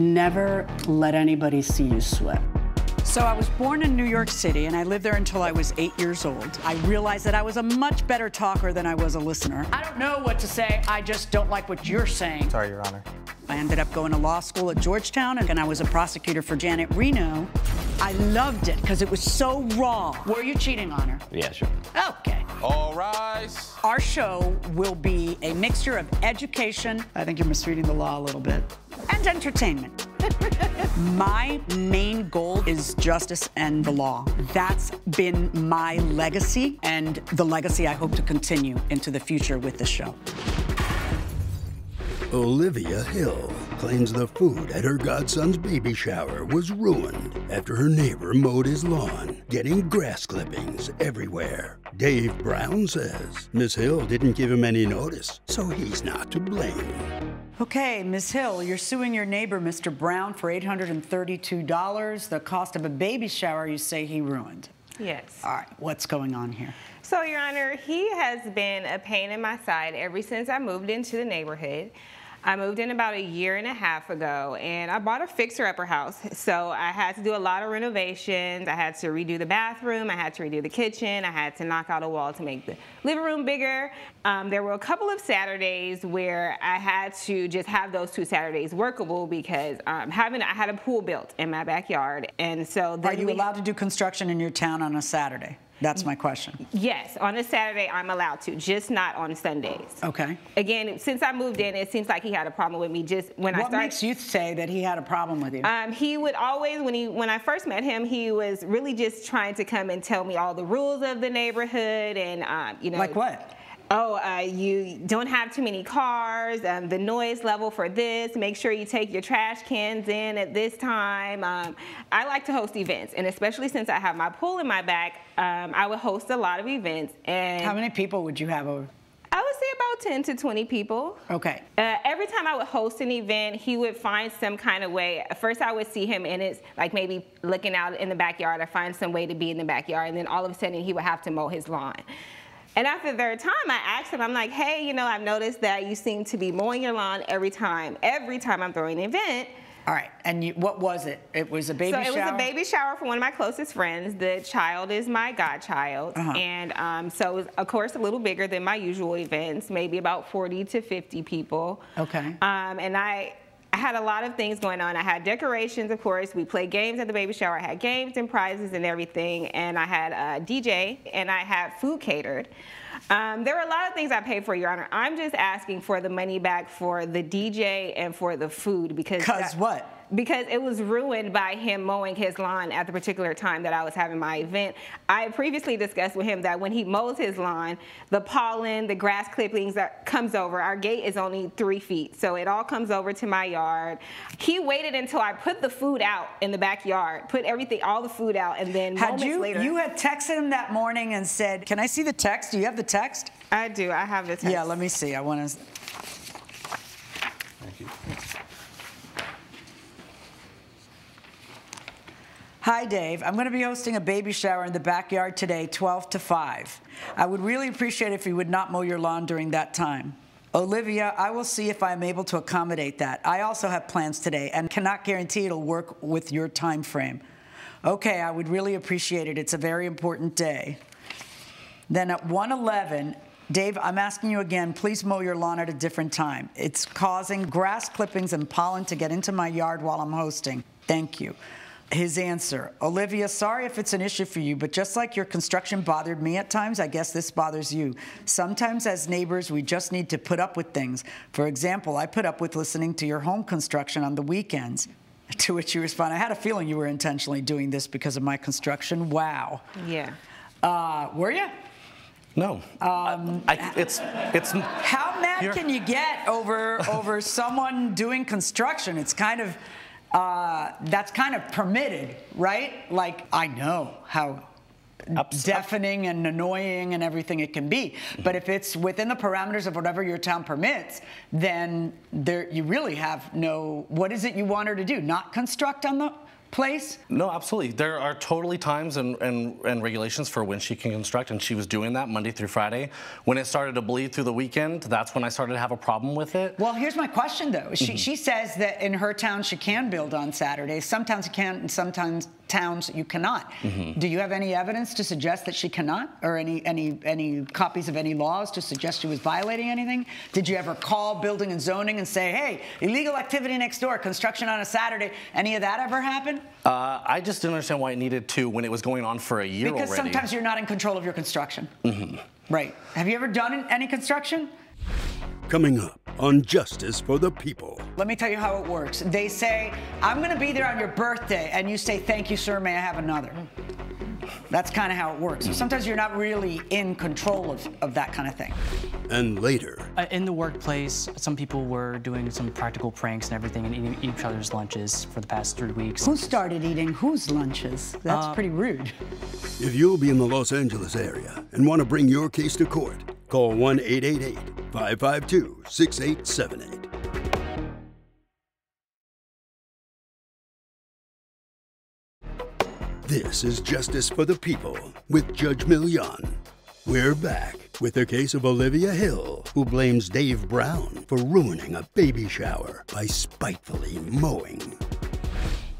Never let anybody see you sweat. So I was born in New York City and I lived there until I was eight years old. I realized that I was a much better talker than I was a listener. I don't know what to say. I just don't like what you're saying. Sorry, Your Honor. I ended up going to law school at Georgetown and I was a prosecutor for Janet Reno. I loved it because it was so raw. Were you cheating on her? Yeah, sure. Okay. All rise. Our show will be a mixture of education, I think you're misreading the law a little bit, and entertainment. my main goal is justice and the law. That's been my legacy and the legacy I hope to continue into the future with this show. Olivia Hill claims the food at her godson's baby shower was ruined after her neighbor mowed his lawn, getting grass clippings everywhere. Dave Brown says Miss Hill didn't give him any notice, so he's not to blame. Okay, Ms. Hill, you're suing your neighbor, Mr. Brown, for $832, the cost of a baby shower you say he ruined. Yes. All right, what's going on here? So, Your Honor, he has been a pain in my side ever since I moved into the neighborhood. I moved in about a year and a half ago and I bought a fixer-upper house. So I had to do a lot of renovations. I had to redo the bathroom. I had to redo the kitchen. I had to knock out a wall to make the living room bigger. Um, there were a couple of Saturdays where I had to just have those two Saturdays workable because um, having I had a pool built in my backyard. And so Are you allowed to do construction in your town on a Saturday? That's my question. Yes, on a Saturday I'm allowed to, just not on Sundays. Okay. Again, since I moved in, it seems like he had a problem with me just when what I started. What makes you say that he had a problem with you? Um, he would always, when he when I first met him, he was really just trying to come and tell me all the rules of the neighborhood and um, you know. Like what? Oh, uh, you don't have too many cars, um, the noise level for this, make sure you take your trash cans in at this time. Um, I like to host events, and especially since I have my pool in my back, um, I would host a lot of events. And How many people would you have over? I would say about 10 to 20 people. Okay. Uh, every time I would host an event, he would find some kind of way. First, I would see him in his, like maybe looking out in the backyard, or find some way to be in the backyard, and then all of a sudden he would have to mow his lawn. And after the third time, I asked him, I'm like, hey, you know, I've noticed that you seem to be mowing your lawn every time, every time I'm throwing an event. All right, and you, what was it? It was a baby shower? So it was a baby shower for one of my closest friends. The child is my godchild. Uh -huh. And um, so it was, of course, a little bigger than my usual events, maybe about 40 to 50 people. Okay. Um, and I, I had a lot of things going on. I had decorations, of course. We played games at the baby shower. I had games and prizes and everything. And I had a DJ and I had food catered. Um, there were a lot of things I paid for, Your Honor. I'm just asking for the money back for the DJ and for the food because. Because what? Because it was ruined by him mowing his lawn at the particular time that I was having my event. I previously discussed with him that when he mows his lawn, the pollen, the grass clippings that comes over, our gate is only three feet, so it all comes over to my yard. He waited until I put the food out in the backyard, put everything, all the food out, and then had moments you, later. You had texted him that morning and said, can I see the text? Do you have the text? I do, I have the text. Yeah, let me see, I want to. Thank you. Hi, Dave. I'm going to be hosting a baby shower in the backyard today, 12 to 5. I would really appreciate if you would not mow your lawn during that time. Olivia, I will see if I am able to accommodate that. I also have plans today and cannot guarantee it'll work with your time frame. Okay, I would really appreciate it. It's a very important day. Then at 111, Dave, I'm asking you again, please mow your lawn at a different time. It's causing grass clippings and pollen to get into my yard while I'm hosting. Thank you. His answer, Olivia, sorry if it's an issue for you, but just like your construction bothered me at times, I guess this bothers you. Sometimes as neighbors, we just need to put up with things. For example, I put up with listening to your home construction on the weekends. To which you respond, I had a feeling you were intentionally doing this because of my construction. Wow. Yeah. Uh, were you? No. Um, I, it's it's. How mad can you get over over someone doing construction? It's kind of uh, that's kind of permitted, right? Like I know how Ups, deafening and annoying and everything it can be. But if it's within the parameters of whatever your town permits, then there you really have no. What is it you want her to do? Not construct on the place? No, absolutely. There are totally times and, and, and regulations for when she can construct, and she was doing that Monday through Friday. When it started to bleed through the weekend, that's when I started to have a problem with it. Well, here's my question though. She, mm-hmm. she says that in her town she can build on Saturdays. Sometimes you can, and sometimes towns you cannot. Mm-hmm. Do you have any evidence to suggest that she cannot, or any any any copies of any laws to suggest she was violating anything? Did you ever call building and zoning and say, "Hey, illegal activity next door, construction on a Saturday"? Any of that ever happen? Uh, I just didn't understand why it needed to when it was going on for a year because already. sometimes you're not in control of your construction. Mm-hmm. Right. Have you ever done any construction? Coming up on Justice for the People. Let me tell you how it works. They say, I'm going to be there on your birthday, and you say, Thank you, sir, may I have another? That's kind of how it works. So sometimes you're not really in control of, of that kind of thing. And later. Uh, in the workplace, some people were doing some practical pranks and everything and eating each other's lunches for the past three weeks. Who started eating whose lunches? That's uh, pretty rude. If you'll be in the Los Angeles area and want to bring your case to court, call 1 888 552 6878. This is Justice for the People with Judge Milian. We're back with the case of Olivia Hill, who blames Dave Brown for ruining a baby shower by spitefully mowing.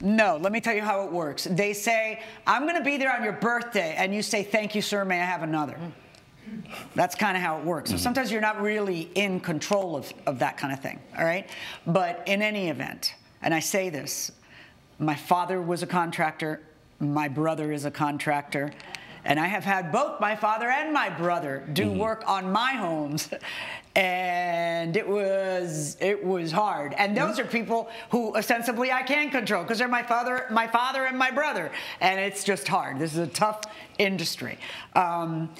No, let me tell you how it works. They say, I'm going to be there on your birthday, and you say, Thank you, sir, may I have another? That's kind of how it works. So mm-hmm. sometimes you're not really in control of, of that kind of thing, all right? But in any event, and I say this, my father was a contractor, my brother is a contractor, and I have had both my father and my brother do mm-hmm. work on my homes. And it was it was hard. And those mm-hmm. are people who ostensibly I can control because they're my father, my father and my brother. And it's just hard. This is a tough industry. Um,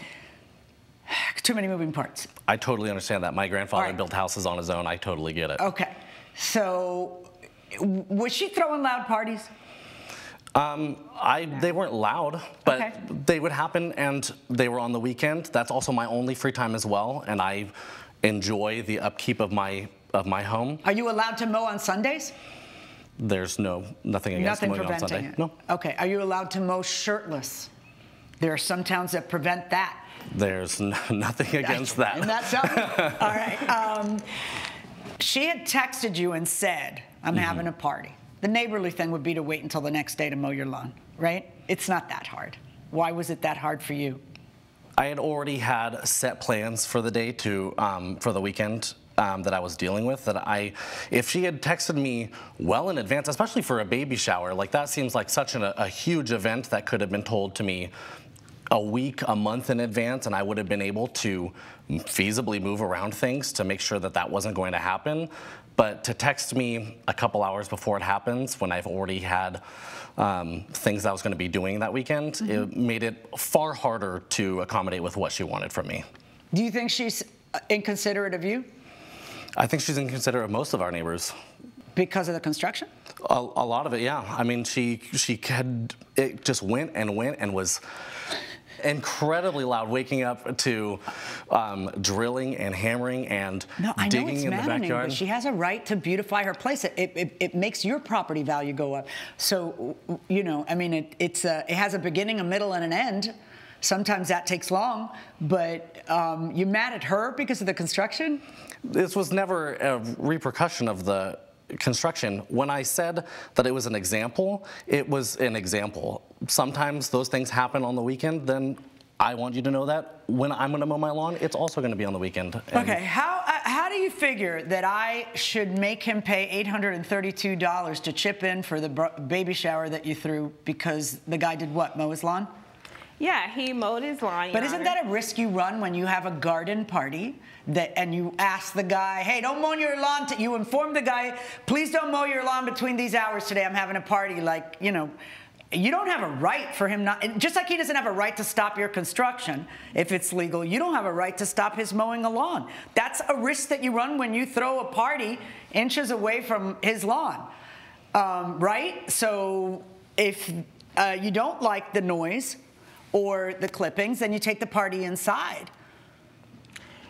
too many moving parts. I totally understand that. My grandfather right. built houses on his own. I totally get it. Okay. So, was she throwing loud parties? Um, I they weren't loud, but okay. they would happen, and they were on the weekend. That's also my only free time as well, and I enjoy the upkeep of my of my home. Are you allowed to mow on Sundays? There's no nothing against nothing mowing preventing on Sunday. It. No. Okay. Are you allowed to mow shirtless? There are some towns that prevent that. There's nothing against that. Isn't that something? All right. Um, she had texted you and said, I'm mm-hmm. having a party. The neighborly thing would be to wait until the next day to mow your lawn, right? It's not that hard. Why was it that hard for you? I had already had set plans for the day to um, for the weekend um, that I was dealing with. That I, if she had texted me well in advance, especially for a baby shower, like that seems like such an, a huge event that could have been told to me a week, a month in advance, and I would have been able to feasibly move around things to make sure that that wasn't going to happen. But to text me a couple hours before it happens, when I've already had um, things I was going to be doing that weekend, mm-hmm. it made it far harder to accommodate with what she wanted from me. Do you think she's uh, inconsiderate of you? I think she's inconsiderate of most of our neighbors. Because of the construction? A, a lot of it, yeah. I mean, she she had it just went and went and was incredibly loud, waking up to um, drilling and hammering and no, I digging know it's in maddening, the backyard. But she has a right to beautify her place. It, it, it, makes your property value go up. So, you know, I mean, it, it's a, it has a beginning, a middle, and an end. Sometimes that takes long, but um, you mad at her because of the construction? This was never a repercussion of the construction, when I said that it was an example, it was an example. Sometimes those things happen on the weekend, then I want you to know that when I'm going to mow my lawn, it's also going to be on the weekend. Okay, how uh, how do you figure that I should make him pay $832 to chip in for the baby shower that you threw because the guy did what? Mow his lawn? Yeah, he mowed his lawn. But isn't that a risk you run when you have a garden party that and you ask the guy, "Hey, don't mow your lawn." T-. You inform the guy, "Please don't mow your lawn between these hours today. I'm having a party." Like, you know, you don't have a right for him not just like he doesn't have a right to stop your construction if it's legal you don't have a right to stop his mowing a lawn that's a risk that you run when you throw a party inches away from his lawn um, right so if uh, you don't like the noise or the clippings, then you take the party inside.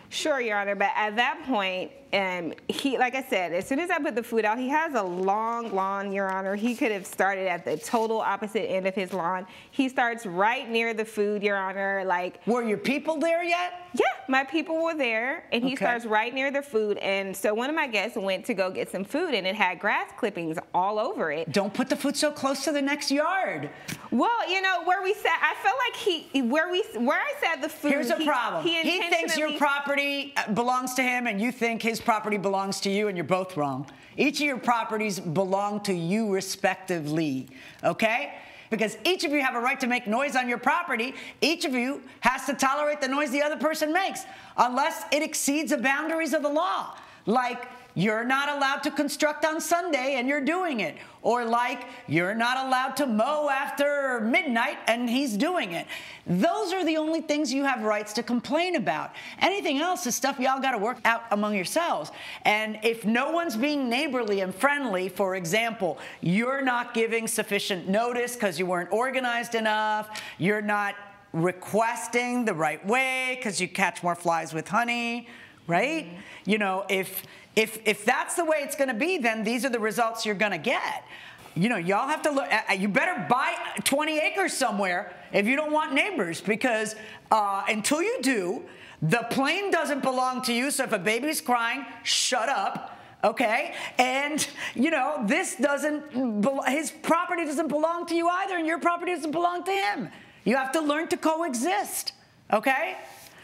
Sure, Your Honor, but at that point, and he, like I said, as soon as I put the food out, he has a long lawn, Your Honor. He could have started at the total opposite end of his lawn. He starts right near the food, Your Honor. Like, Were your people there yet? yeah, my people were there, and he Okay. starts right near the food. And so one of my guests went to go get some food, and it had grass clippings all over it. Don't put the food so close to the next yard. Well, you know where we sat, I felt like he, where we, where I sat the food. Here's a he, problem. He, He, thinks your property uh, belongs to him, and you think his property belongs to you, and you're both wrong. Each of your properties belong to you respectively, okay? Because each of you have a right to make noise on your property. Each of you has to tolerate the noise the other person makes, unless it exceeds the boundaries of the law. Like, you're not allowed to construct on Sunday and you're doing it. Or like, you're not allowed to mow after midnight and he's doing it. Those are the only things you have rights to complain about. Anything else is stuff y'all got to work out among yourselves. And if no one's being neighborly and friendly, for example, you're not giving sufficient notice because you weren't organized enough, you're not requesting the right way because you catch more flies with honey, right? Mm-hmm. You know, if if if that's the way it's going to be, then these are the results you're going to get. You know, y'all have to look. You better buy 20 acres somewhere if you don't want neighbors, because uh, until you do, the plane doesn't belong to you. So if a baby's crying, shut up. Okay, and you know this doesn't. His property doesn't belong to you either, and your property doesn't belong to him. You have to learn to coexist. Okay.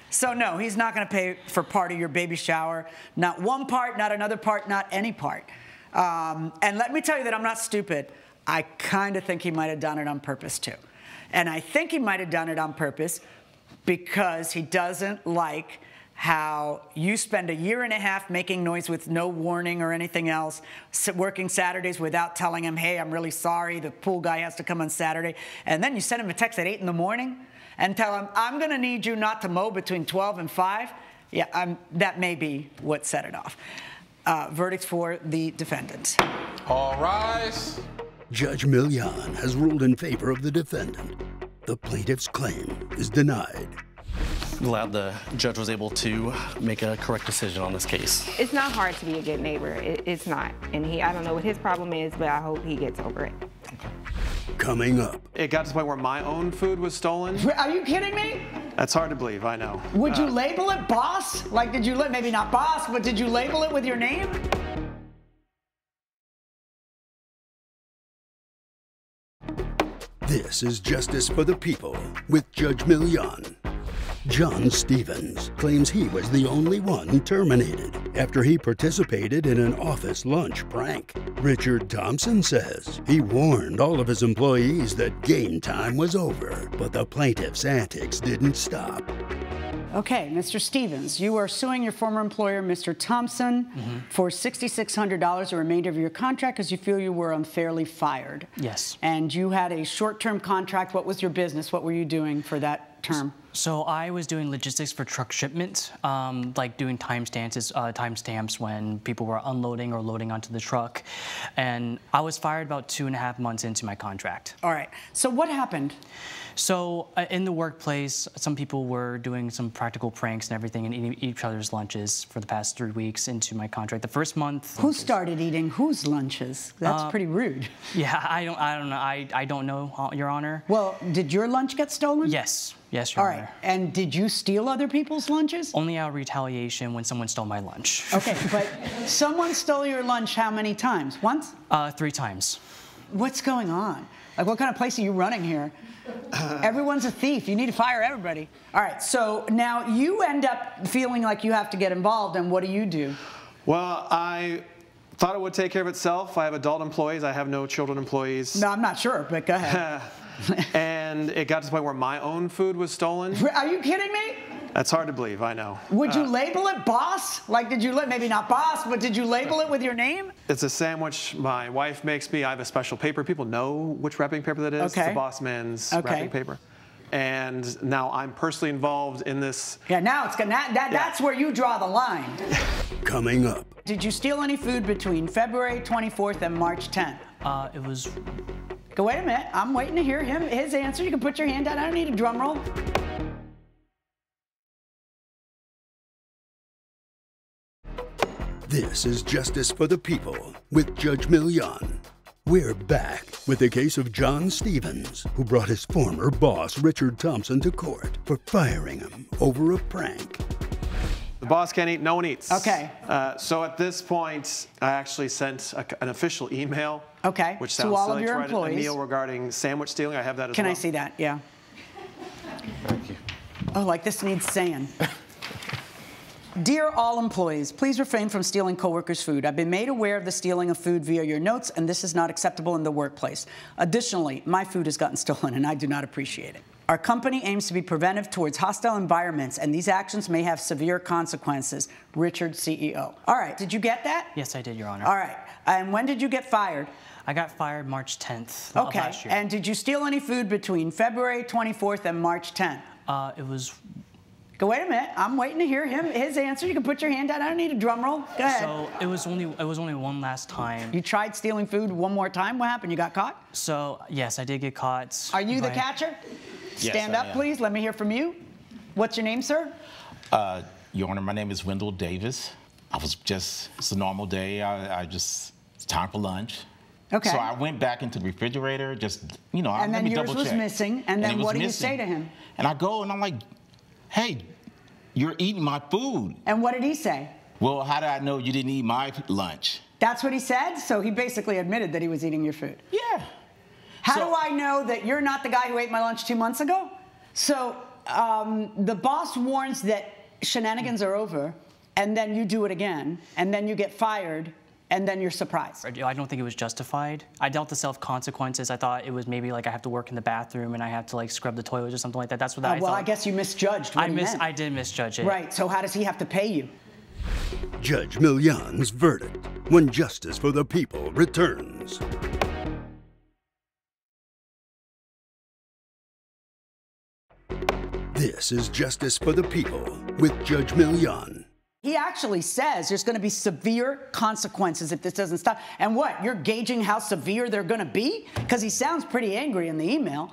So no, he's not going to pay for part of your baby shower. Not one part, not another part, not any part. Um, and let me tell you that I'm not stupid. I kind of think he might have done it on purpose too. And I think he might have done it on purpose because he doesn't like how you spend a year and a half making noise with no warning or anything else, working Saturdays without telling him, hey, I'm really sorry, the pool guy has to come on Saturday. And then you send him a text at 8 in the morning and tell him, I'm going to need you not to mow between 12 and 5. Yeah, I'm, that may be what set it off. Uh, verdicts for the defendant. All rise. Judge Milian has ruled in favor of the defendant. The plaintiff's claim is denied. Glad the judge was able to make a correct decision on this case. It's not hard to be a good neighbor. It, it's not. And he, I don't know what his problem is, but I hope he gets over it. Coming up, It got to the point where my own food was stolen. Are you kidding me? That's hard to believe, I know. Would you uh, label it boss? Like, did you, maybe not boss, but did you label it with your name? this is Justice for the People with Judge Milian. John Stevens claims he was the only one terminated after he participated in an office lunch prank. Richard Thompson says he warned all of his employees that game time was over, but the plaintiff's antics didn't stop. Okay, Mr. Stevens, you are suing your former employer, Mr. Thompson, for $6,600, the remainder of your contract, because you feel you were unfairly fired. Yes. And you had a short term contract. What was your business? What were you doing for that term? So I was doing logistics for truck shipments, um, like doing timestamps, uh, timestamps when people were unloading or loading onto the truck, and I was fired about two and a half months into my contract. All right. So, what happened? So uh, in the workplace, some people were doing some practical pranks and everything, and eating each other's lunches for the past three weeks into my contract. The first month, Who started eating whose lunches? That's Uh, pretty rude. yeah, I don't, I don't know, I, I don't know, uh, Your Honor. Well, did your lunch get stolen? Yes, yes, Your All Honor. right. And did you steal other people's lunches? Only out of retaliation when someone stole my lunch. Okay, but someone stole your lunch how many times? Once? Uh, three times. What's going on? Like, what kind of place are you running here? Everyone's a thief. You need to fire everybody. All right, so now you end up feeling like you have to get involved, and what do you do? Well, I thought it would take care of itself. I have adult employees, I have no children employees. No, I'm not sure, but go ahead. and it got to the point where my own food was stolen. Are you kidding me? That's hard to believe, I know. Would you label it boss? Like, did you, la- maybe not boss, but did you label it with your name? It's a sandwich my wife makes me. I have a special paper. People know which wrapping paper that is. It's Okay. the Boss Man's Okay. wrapping paper. And now I'm personally involved in this. Yeah, now it's gonna, that, that, that's where you draw the line. Coming up, Did you steal any food between February 24th and March 10th? Uh, it was Go, wait a minute. I'm waiting to hear him his answer. You can put your hand down. I don't need a drum roll. This is Justice for the People with Judge Milian. We're back with the case of John Stevens, who brought his former boss, Richard Thompson, to court for firing him over a prank. The boss can't eat, no one eats. Okay. Uh, so at this point, I actually sent a, an official email. Okay, Which to sounds all of silly your to write employees. an email regarding sandwich stealing. I have that as Can well. Can I see that? Yeah. Thank you. Oh, like this needs saying. Dear all employees, please refrain from stealing coworkers' food. I've been made aware of the stealing of food via your notes, and this is not acceptable in the workplace. Additionally, my food has gotten stolen, and I do not appreciate it. Our company aims to be preventive towards hostile environments, and these actions may have severe consequences. Richard, CEO. All right, did you get that? Yes, I did, Your Honor. All right, and when did you get fired? I got fired March 10th of Okay, last year. and did you steal any food between February 24th and March 10th? uh, it was Go, wait a minute. I'm waiting to hear him his answer. You can put your hand down. I don't need a drum roll. Go ahead. so it was only it was only one last time. you tried stealing food one more time. What happened? You got caught? So yes, I did get caught. Are you the catcher? Yes, Stand I up, am. please. Let me hear from you. What's your name, sir? Uh, Your Honor, my name is Wendell Davis. I was just, it's a normal day. I, I just, it's time for lunch. Okay. So I went back into the refrigerator, just, you know, And let then me yours double was check. missing, and then it what do you say to him? And I go and I'm like, hey, you're eating my food. And what did he say? Well, how did I know you didn't eat my lunch? That's what he said? So he basically admitted that he was eating your food. Yeah. How So- do I know that you're not the guy who ate my lunch two months ago? So um, the boss warns that shenanigans are over, and then you do it again, and then you get fired, and then you're surprised. I don't think it was justified. I dealt the self consequences. I thought it was maybe like I have to work in the bathroom and I have to like scrub the toilets or something like that. That's what Uh, I well, thought. I guess you misjudged what I he miss. I did misjudge it. Right. So how does he have to pay you? Judge Milian's verdict when Justice for the People returns. This is Justice for the People with Judge Milian. He actually says there's going to be severe consequences if this doesn't stop. And what? You're gauging how severe they're going to be? Because he sounds pretty angry in the email.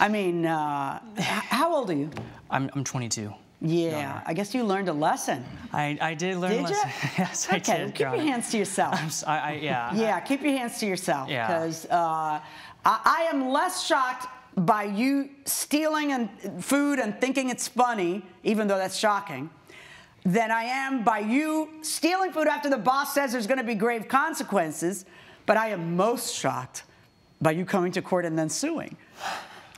I mean, uh, how old are you? I'm, I'm 22. Yeah, I guess you learned a lesson. I, I did learn. Did you? lesson. yes, I okay, did. keep Your hands to yourself. I'm s- I, I, yeah. Yeah, keep your hands to yourself. Yeah. Because uh, I, I am less shocked by you stealing and food and thinking it's funny, even though that's shocking, than I am by you stealing food after the boss says there's going to be grave consequences. But I am most shocked by you coming to court and then suing.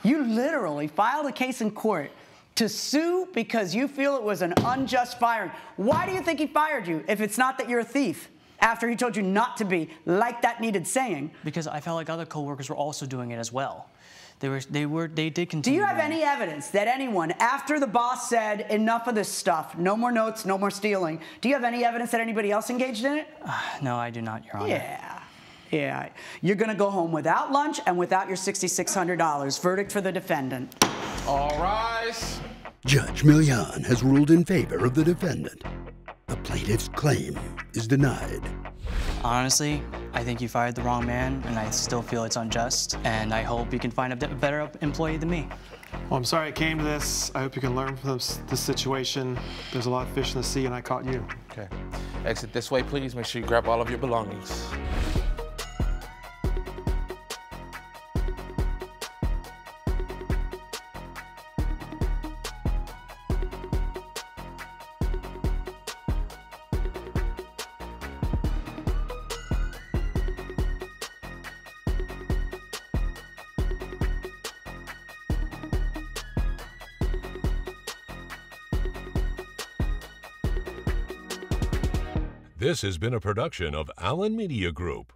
You literally filed a case in court to sue because you feel it was an unjust firing. Why do you think he fired you if it's not that you're a thief? After he told you not to be, like that needed saying. Because I felt like other coworkers were also doing it as well. They were. They were. They did Do you have any evidence that anyone, after the boss said enough of this stuff, no more notes, no more stealing, do you have any evidence that anybody else engaged in it? Uh, no, I do not, Your Honor. Yeah. Yeah. You're going to go home without lunch and without your $6,600. Verdict for the defendant. All rise. Judge Milian has ruled in favor of the defendant. The plaintiff's claim is denied. Honestly, I think you fired the wrong man, and I still feel it's unjust. And I hope you can find a better employee than me. Well, I'm sorry it came to this. I hope you can learn from this, this situation. There's a lot of fish in the sea, and I caught you. Okay. Exit this way, please. Make sure you grab all of your belongings. This has been a production of Allen Media Group.